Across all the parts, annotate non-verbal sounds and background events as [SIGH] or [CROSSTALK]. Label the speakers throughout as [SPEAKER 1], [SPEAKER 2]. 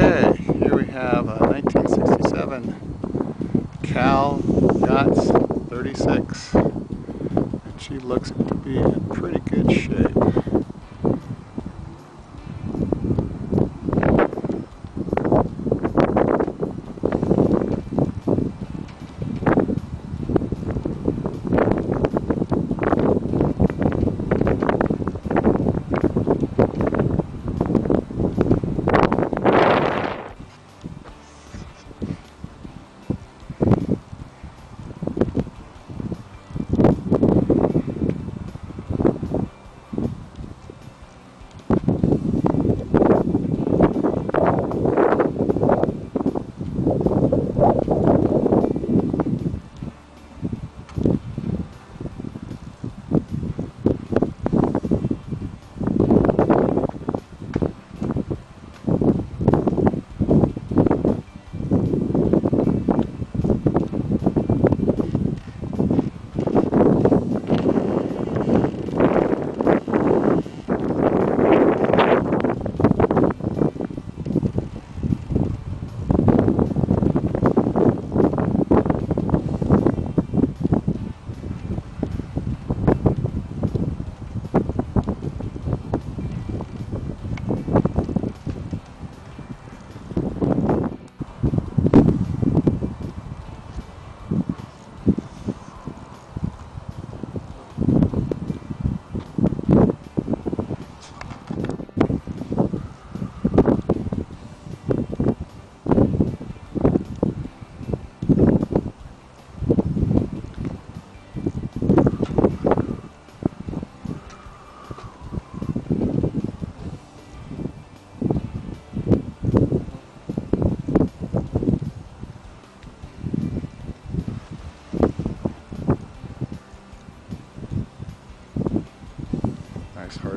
[SPEAKER 1] Okay, here we have uh, a 1967 Cal Yachts 36. And she looks to be in pretty good shape.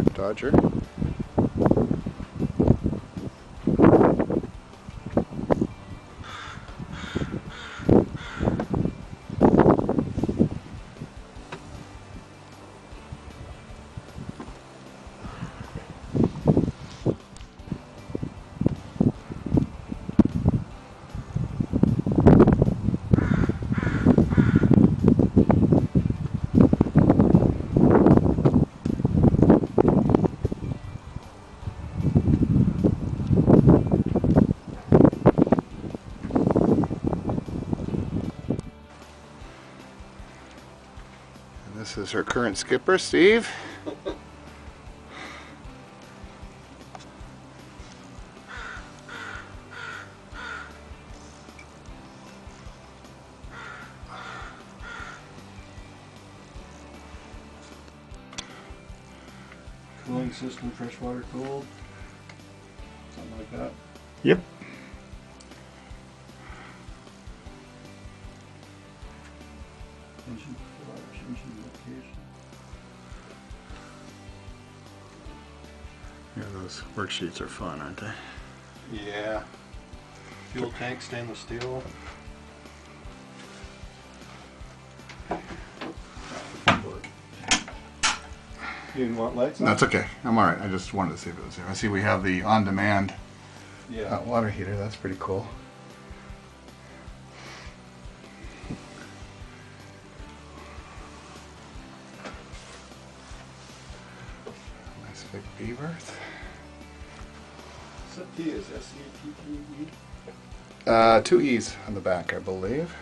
[SPEAKER 1] Dodger. And this is her current skipper, Steve.
[SPEAKER 2] Cooling system, freshwater cooled. Something like that.
[SPEAKER 1] Yep.
[SPEAKER 2] Engine, large engine location.
[SPEAKER 1] Yeah, those worksheets are fun, aren't they?
[SPEAKER 2] Yeah. Fuel tank, stainless steel. You didn't want lights on?
[SPEAKER 1] That's okay. I'm all right. I just wanted to see if it was here. I see we have the on-demand uh,
[SPEAKER 2] Yeah.
[SPEAKER 1] hot water heater. That's pretty cool.
[SPEAKER 2] Rebirth? Is S-E-P-T-E?
[SPEAKER 1] Uh, two E's on the back, I believe.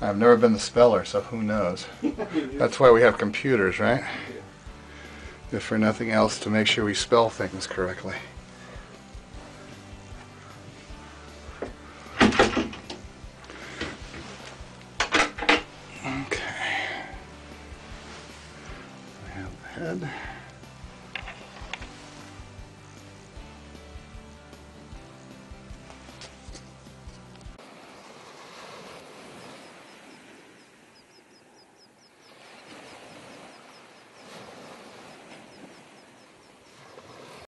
[SPEAKER 1] I've never been the speller, so who knows? [LAUGHS] That's why we have computers, right? If for nothing else, to make sure we spell things correctly. Okay. We have the head.